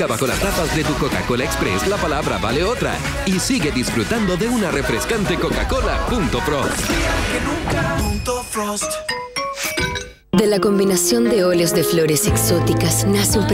Busca bajo las tapas de tu Coca-Cola Express la palabra vale otra y sigue disfrutando de una refrescante Coca-Cola. Punto Frost. De la combinación de óleos de flores exóticas nace un